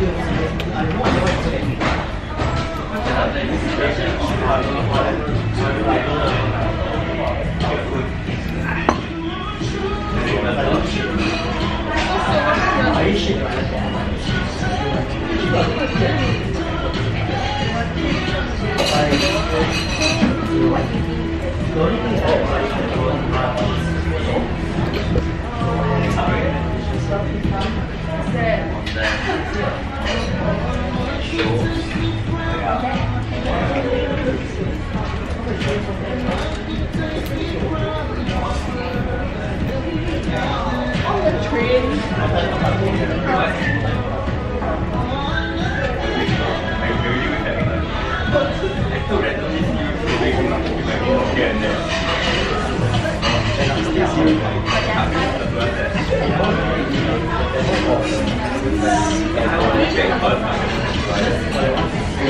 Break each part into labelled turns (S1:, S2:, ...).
S1: 没事。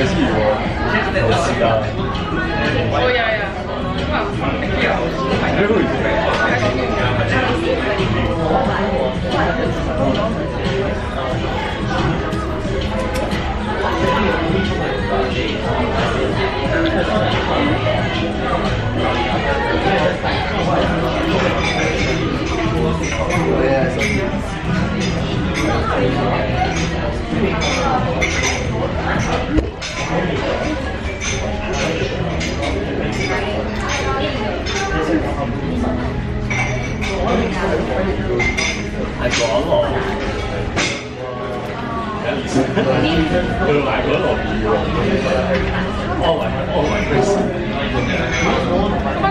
S1: 游戏我我知道。可以啊。哎，录影。Oh, yeah. 还是还是就是外国，哦，哦，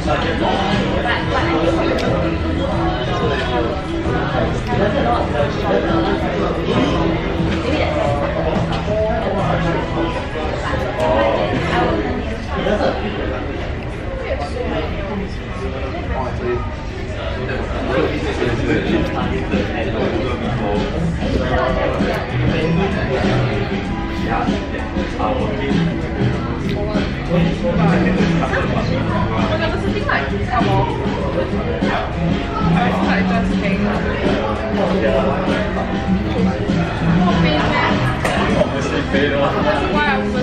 S1: Thank you. 飞的吗？
S2: 去挖点乌龟。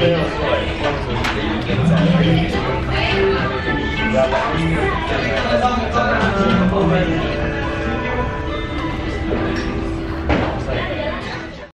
S1: Bill.